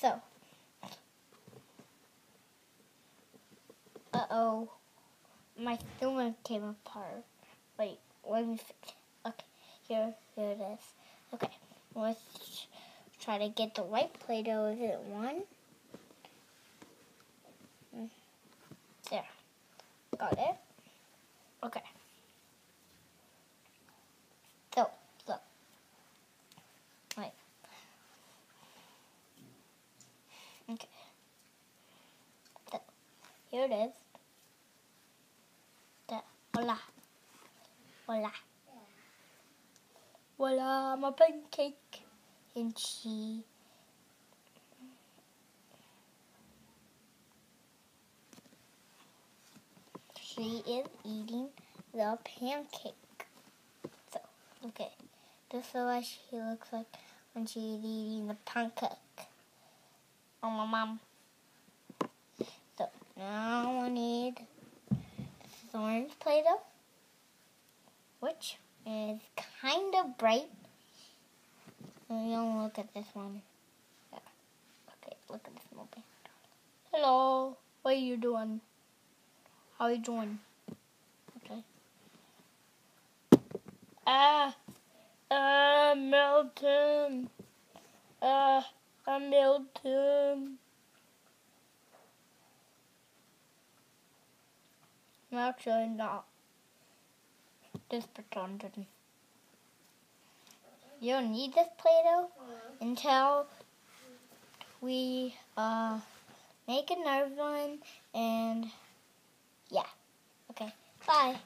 So, uh oh, my filmer came apart. Wait, let me fix. Okay, here, here it is. Okay, let's try to get the white Play-Doh. Is it one? Mm. There, got it. Okay. So, look. Wait. Okay. So, here it is. There. Voila. Voila. Voila, my pancake. And she she is eating the pancake. So, okay. This is what she looks like when she's eating the pancake. Oh, my mom. Now I need this orange Play-Doh, which is kind of bright. You don't look at this one. Yeah. Okay, look at this movie. Hello, what are you doing? How are you doing? Okay. Ah, ah, Milton. Ah, I'm Milton. Actually, not. Just pretending. You don't need this Play-Doh until we uh, make another one and yeah. Okay. Bye.